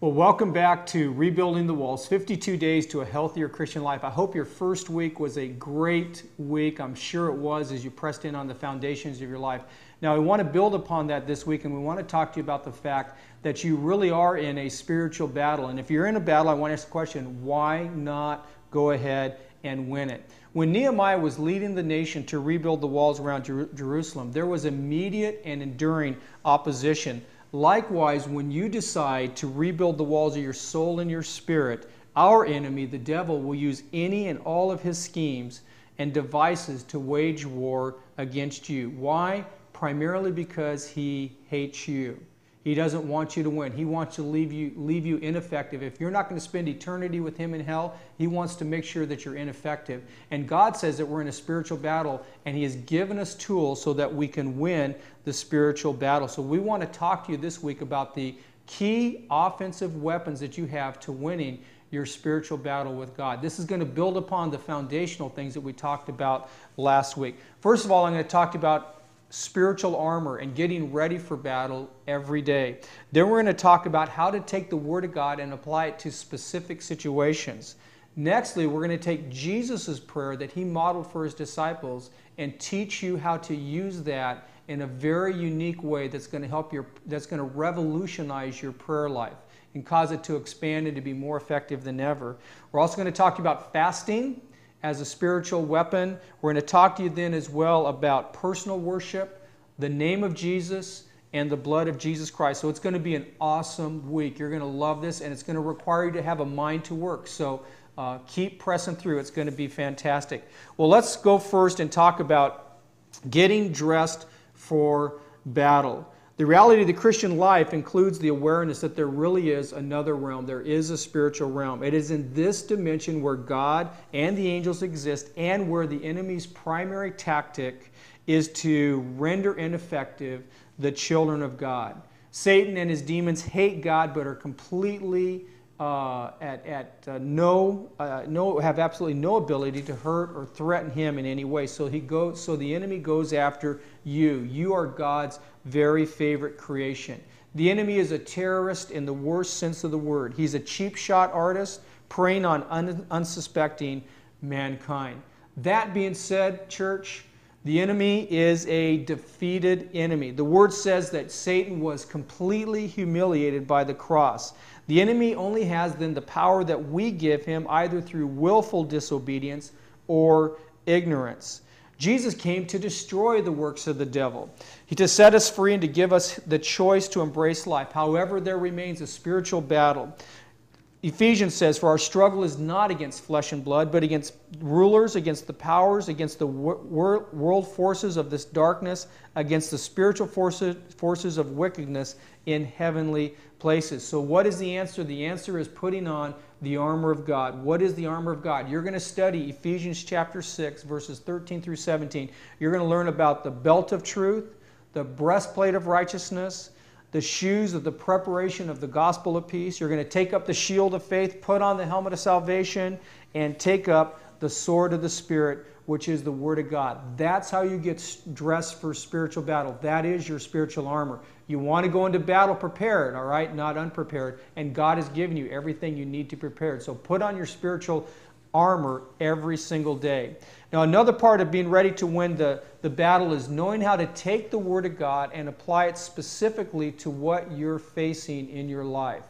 Well, welcome back to Rebuilding the Walls 52 Days to a Healthier Christian Life. I hope your first week was a great week. I'm sure it was as you pressed in on the foundations of your life. Now, we want to build upon that this week and we want to talk to you about the fact that you really are in a spiritual battle. And if you're in a battle, I want to ask the question why not go ahead and win it? When Nehemiah was leading the nation to rebuild the walls around Jer- Jerusalem, there was immediate and enduring opposition Likewise, when you decide to rebuild the walls of your soul and your spirit, our enemy, the devil, will use any and all of his schemes and devices to wage war against you. Why? Primarily because he hates you. He doesn't want you to win. He wants to leave you, leave you ineffective. If you're not going to spend eternity with Him in hell, He wants to make sure that you're ineffective. And God says that we're in a spiritual battle, and He has given us tools so that we can win the spiritual battle. So we want to talk to you this week about the key offensive weapons that you have to winning your spiritual battle with God. This is going to build upon the foundational things that we talked about last week. First of all, I'm going to talk about spiritual armor and getting ready for battle every day. Then we're going to talk about how to take the Word of God and apply it to specific situations. Nextly, we're going to take Jesus' prayer that he modeled for his disciples and teach you how to use that in a very unique way that's going to help your that's going to revolutionize your prayer life and cause it to expand and to be more effective than ever. We're also going to talk about fasting as a spiritual weapon. We're going to talk to you then as well about personal worship, the name of Jesus, and the blood of Jesus Christ. So it's going to be an awesome week. You're going to love this, and it's going to require you to have a mind to work. So uh, keep pressing through. It's going to be fantastic. Well, let's go first and talk about getting dressed for battle. The reality of the Christian life includes the awareness that there really is another realm. There is a spiritual realm. It is in this dimension where God and the angels exist and where the enemy's primary tactic is to render ineffective the children of God. Satan and his demons hate God but are completely uh, at, at uh, no, uh, no, have absolutely no ability to hurt or threaten him in any way. So he goes, so the enemy goes after you. You are God's very favorite creation. The enemy is a terrorist in the worst sense of the word. He's a cheap shot artist preying on un- unsuspecting mankind. That being said, church, the enemy is a defeated enemy. The word says that Satan was completely humiliated by the cross. The enemy only has then the power that we give him either through willful disobedience or ignorance. Jesus came to destroy the works of the devil. He to set us free and to give us the choice to embrace life. However, there remains a spiritual battle. Ephesians says, For our struggle is not against flesh and blood, but against rulers, against the powers, against the world forces of this darkness, against the spiritual forces, forces of wickedness in heavenly places. So, what is the answer? The answer is putting on the armor of God. What is the armor of God? You're going to study Ephesians chapter 6, verses 13 through 17. You're going to learn about the belt of truth, the breastplate of righteousness the shoes of the preparation of the gospel of peace. You're going to take up the shield of faith, put on the helmet of salvation, and take up the sword of the Spirit, which is the Word of God. That's how you get dressed for spiritual battle. That is your spiritual armor. You want to go into battle prepared, all right, not unprepared. And God has given you everything you need to prepare. So put on your spiritual armor every single day. Now, another part of being ready to win the, the battle is knowing how to take the Word of God and apply it specifically to what you're facing in your life.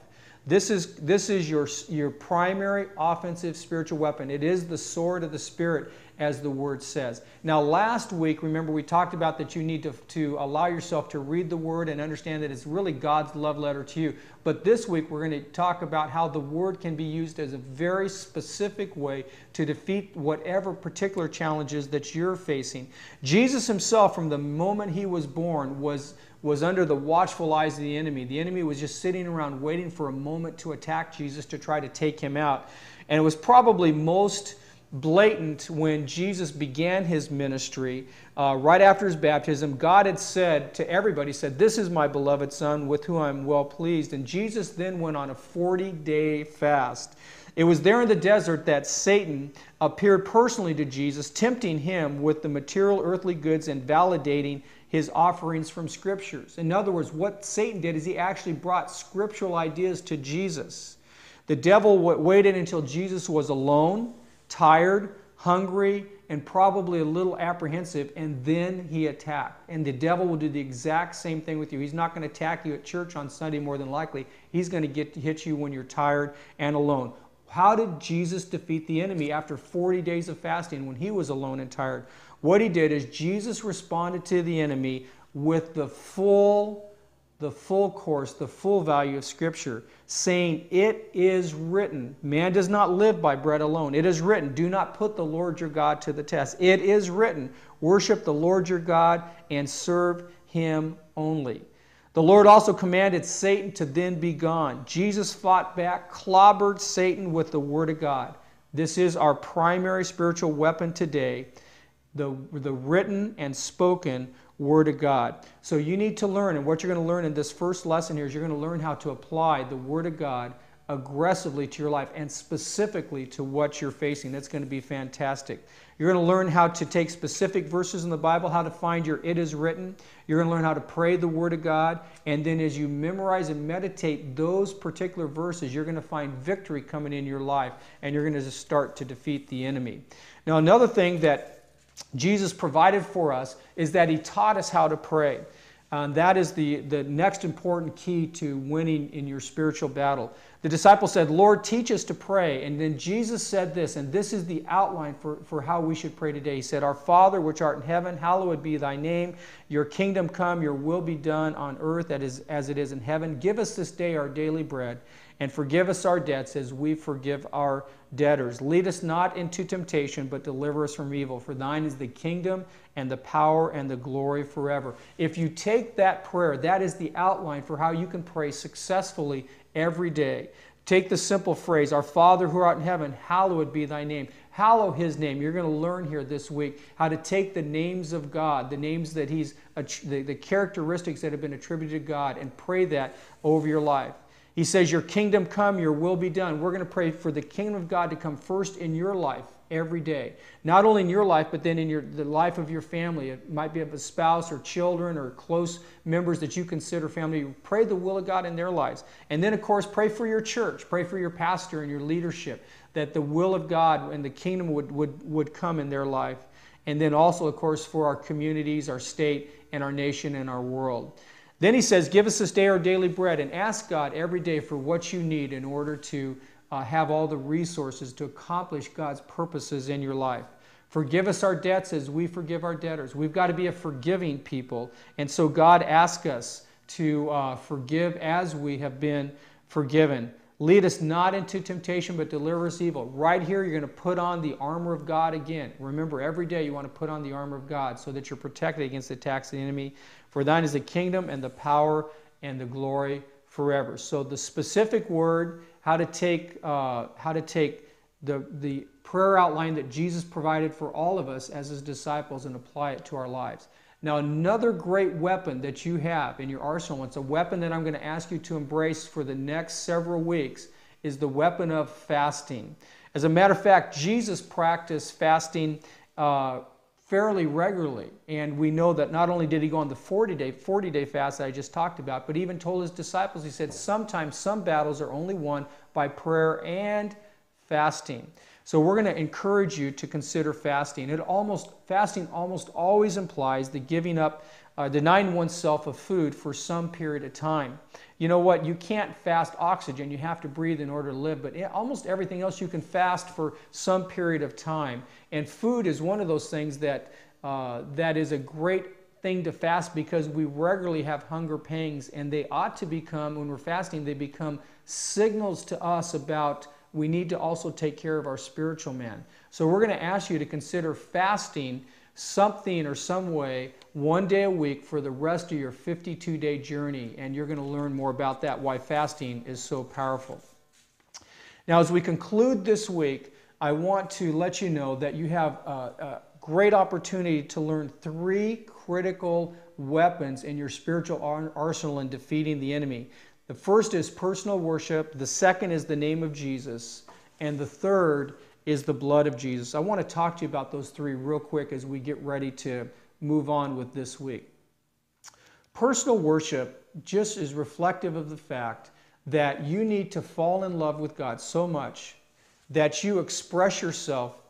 This is, this is your, your primary offensive spiritual weapon. It is the sword of the Spirit as the word says. Now, last week, remember, we talked about that you need to, to allow yourself to read the word and understand that it's really God's love letter to you. But this week, we're going to talk about how the word can be used as a very specific way to defeat whatever particular challenges that you're facing. Jesus himself, from the moment he was born, was was under the watchful eyes of the enemy. The enemy was just sitting around waiting for a moment to attack Jesus to try to take him out. And it was probably most blatant when Jesus began his ministry. Uh, right after his baptism, God had said to everybody, said, This is my beloved Son with whom I'm well pleased. And Jesus then went on a 40 day fast. It was there in the desert that Satan appeared personally to Jesus, tempting him with the material earthly goods and validating his offerings from scriptures. In other words, what Satan did is he actually brought scriptural ideas to Jesus. The devil waited until Jesus was alone, tired, hungry, and probably a little apprehensive, and then he attacked. And the devil will do the exact same thing with you. He's not going to attack you at church on Sunday more than likely. He's going to get to hit you when you're tired and alone. How did Jesus defeat the enemy after 40 days of fasting when he was alone and tired? What he did is Jesus responded to the enemy with the full the full course, the full value of Scripture, saying, It is written, man does not live by bread alone. It is written, do not put the Lord your God to the test. It is written, worship the Lord your God and serve him only. The Lord also commanded Satan to then be gone. Jesus fought back, clobbered Satan with the Word of God. This is our primary spiritual weapon today the, the written and spoken Word of God. So you need to learn, and what you're going to learn in this first lesson here is you're going to learn how to apply the Word of God aggressively to your life and specifically to what you're facing. That's going to be fantastic. You're going to learn how to take specific verses in the Bible, how to find your it is written. You're going to learn how to pray the Word of God. And then as you memorize and meditate those particular verses, you're going to find victory coming in your life and you're going to start to defeat the enemy. Now, another thing that Jesus provided for us is that He taught us how to pray. Um, that is the, the next important key to winning in your spiritual battle. The disciple said, Lord, teach us to pray. And then Jesus said this, and this is the outline for, for how we should pray today. He said, Our Father, which art in heaven, hallowed be thy name. Your kingdom come, your will be done on earth as it is in heaven. Give us this day our daily bread and forgive us our debts as we forgive our debtors. Lead us not into temptation, but deliver us from evil. For thine is the kingdom and the power and the glory forever. If you take that prayer, that is the outline for how you can pray successfully every day. Take the simple phrase, Our Father who art in heaven, hallowed be thy name. Hallow his name. You're going to learn here this week how to take the names of God, the names that he's, the, the characteristics that have been attributed to God, and pray that over your life. He says, Your kingdom come, your will be done. We're going to pray for the kingdom of God to come first in your life every day. Not only in your life, but then in your, the life of your family. It might be of a spouse or children or close members that you consider family. Pray the will of God in their lives. And then, of course, pray for your church. Pray for your pastor and your leadership that the will of God and the kingdom would, would, would come in their life. And then also, of course, for our communities, our state, and our nation and our world. Then he says, Give us this day our daily bread and ask God every day for what you need in order to uh, have all the resources to accomplish God's purposes in your life. Forgive us our debts as we forgive our debtors. We've got to be a forgiving people. And so God asks us to uh, forgive as we have been forgiven. Lead us not into temptation, but deliver us evil. Right here, you're going to put on the armor of God again. Remember, every day you want to put on the armor of God so that you're protected against the attacks of the enemy. For thine is the kingdom and the power and the glory forever. So the specific word, how to take, uh, how to take the, the prayer outline that Jesus provided for all of us as his disciples and apply it to our lives. Now, another great weapon that you have in your arsenal, it's a weapon that I'm going to ask you to embrace for the next several weeks, is the weapon of fasting. As a matter of fact, Jesus practiced fasting uh, fairly regularly. And we know that not only did he go on the 40 day, 40 day fast that I just talked about, but even told his disciples, he said, sometimes some battles are only won by prayer and fasting. So we're going to encourage you to consider fasting. It almost fasting almost always implies the giving up, uh, denying oneself of food for some period of time. You know what? You can't fast oxygen. You have to breathe in order to live. But almost everything else you can fast for some period of time. And food is one of those things that uh, that is a great thing to fast because we regularly have hunger pangs, and they ought to become when we're fasting. They become signals to us about we need to also take care of our spiritual man. So we're going to ask you to consider fasting something or some way one day a week for the rest of your 52 day journey. And you're going to learn more about that, why fasting is so powerful. Now, as we conclude this week, I want to let you know that you have a, a great opportunity to learn three critical weapons in your spiritual arsenal in defeating the enemy. The first is personal worship, the second is the name of Jesus, and the third is the blood of Jesus. I want to talk to you about those three real quick as we get ready to move on with this week. Personal worship just is reflective of the fact that you need to fall in love with God so much that you express yourself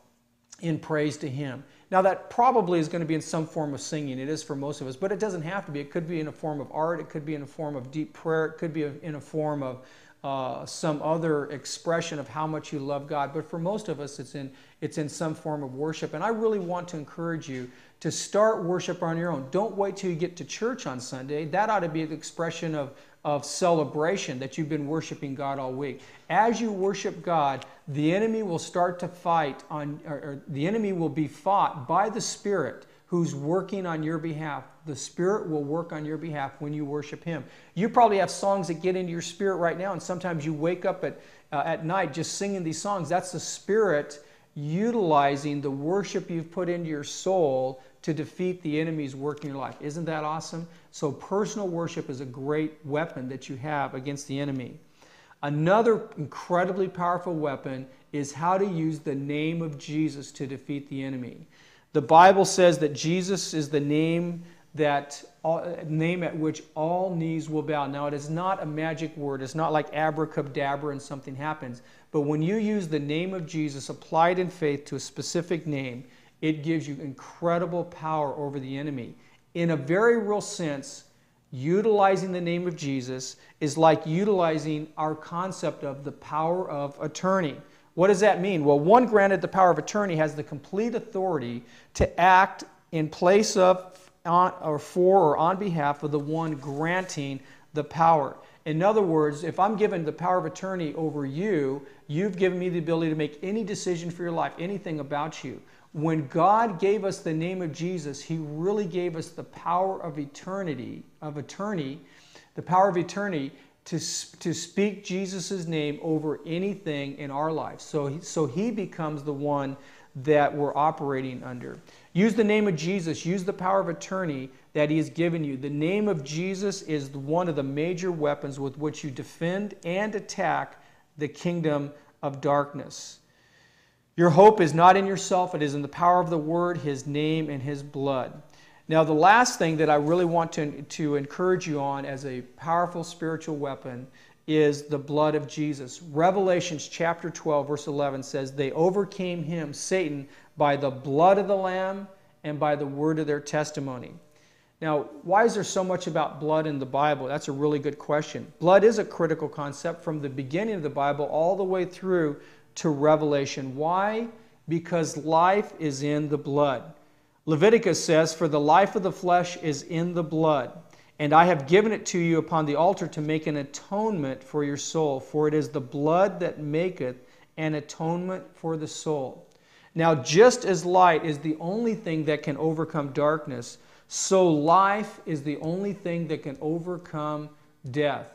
in praise to Him. Now, that probably is going to be in some form of singing. It is for most of us, but it doesn't have to be. It could be in a form of art, it could be in a form of deep prayer, it could be in a form of uh, some other expression of how much you love God. But for most of us, it's in, it's in some form of worship. And I really want to encourage you to start worship on your own. Don't wait till you get to church on Sunday. That ought to be the expression of, of celebration that you've been worshiping God all week. As you worship God, the enemy will start to fight on, or, or the enemy will be fought by the Spirit who's working on your behalf. The Spirit will work on your behalf when you worship Him. You probably have songs that get into your spirit right now, and sometimes you wake up at, uh, at night just singing these songs. That's the Spirit utilizing the worship you've put into your soul to defeat the enemy's work in your life. Isn't that awesome? So, personal worship is a great weapon that you have against the enemy. Another incredibly powerful weapon is how to use the name of Jesus to defeat the enemy. The Bible says that Jesus is the name that all, name at which all knees will bow. Now, it is not a magic word. It's not like abracadabra and something happens. But when you use the name of Jesus applied in faith to a specific name, it gives you incredible power over the enemy. In a very real sense, utilizing the name of Jesus is like utilizing our concept of the power of attorney. What does that mean? Well, one granted the power of attorney has the complete authority to act in place of on, or for or on behalf of the one granting the power. In other words, if I'm given the power of attorney over you, you've given me the ability to make any decision for your life, anything about you. When God gave us the name of Jesus, He really gave us the power of eternity, of attorney, the power of eternity to, to speak Jesus' name over anything in our life. So he, so he becomes the one that we're operating under. Use the name of Jesus, use the power of attorney that he has given you. The name of Jesus is one of the major weapons with which you defend and attack the kingdom of darkness. Your hope is not in yourself, it is in the power of the word, his name, and his blood. Now, the last thing that I really want to, to encourage you on as a powerful spiritual weapon is the blood of Jesus. Revelations chapter 12, verse 11 says, They overcame him, Satan, by the blood of the Lamb and by the word of their testimony. Now, why is there so much about blood in the Bible? That's a really good question. Blood is a critical concept from the beginning of the Bible all the way through to Revelation. Why? Because life is in the blood. Leviticus says, For the life of the flesh is in the blood, and I have given it to you upon the altar to make an atonement for your soul, for it is the blood that maketh an atonement for the soul. Now, just as light is the only thing that can overcome darkness, so life is the only thing that can overcome death.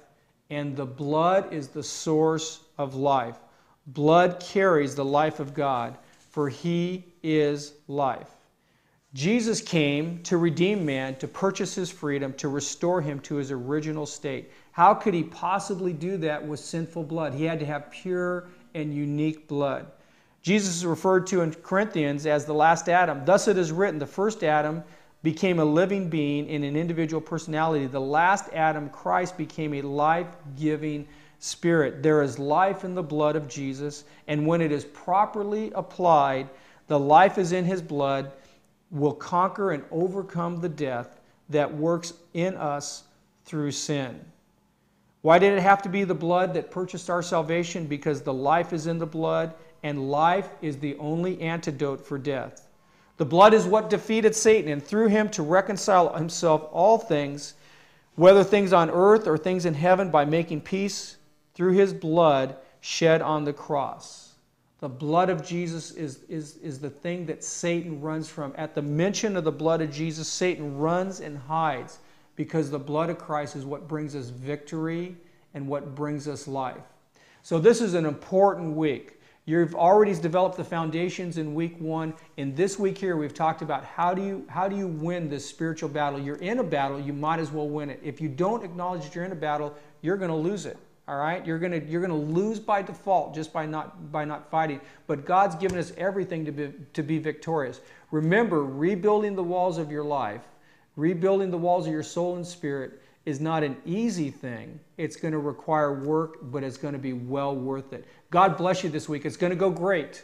And the blood is the source of life. Blood carries the life of God, for he is life. Jesus came to redeem man, to purchase his freedom, to restore him to his original state. How could he possibly do that with sinful blood? He had to have pure and unique blood. Jesus is referred to in Corinthians as the last Adam. Thus it is written the first Adam became a living being in an individual personality. The last Adam, Christ, became a life giving spirit. There is life in the blood of Jesus, and when it is properly applied, the life is in his blood will conquer and overcome the death that works in us through sin. Why did it have to be the blood that purchased our salvation? Because the life is in the blood, and life is the only antidote for death. The blood is what defeated Satan, and through him to reconcile himself all things, whether things on earth or things in heaven, by making peace through his blood shed on the cross. The blood of Jesus is, is, is the thing that Satan runs from. At the mention of the blood of Jesus, Satan runs and hides because the blood of Christ is what brings us victory and what brings us life. So, this is an important week. You've already developed the foundations in week one. In this week here, we've talked about how do you how do you win this spiritual battle. You're in a battle, you might as well win it. If you don't acknowledge that you're in a battle, you're going to lose it. All right, you're gonna you're gonna lose by default just by not by not fighting. But God's given us everything to be to be victorious. Remember, rebuilding the walls of your life Rebuilding the walls of your soul and spirit is not an easy thing. It's going to require work, but it's going to be well worth it. God bless you this week. It's going to go great.